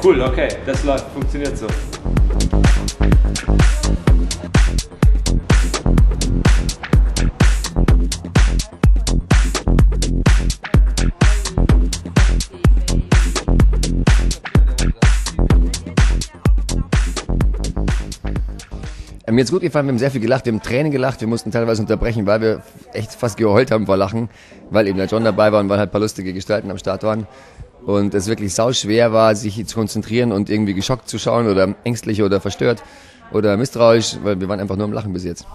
Cool, okay, das läuft, funktioniert so. Mir hat's gut gefallen, wir haben sehr viel gelacht, wir haben Tränen gelacht, wir mussten teilweise unterbrechen, weil wir echt fast geheult haben vor Lachen, weil eben der John dabei war und weil halt paar lustige Gestalten am Start waren. Und es wirklich sau schwer war, sich zu konzentrieren und irgendwie geschockt zu schauen oder ängstlich oder verstört oder misstrauisch, weil wir waren einfach nur am Lachen bis jetzt.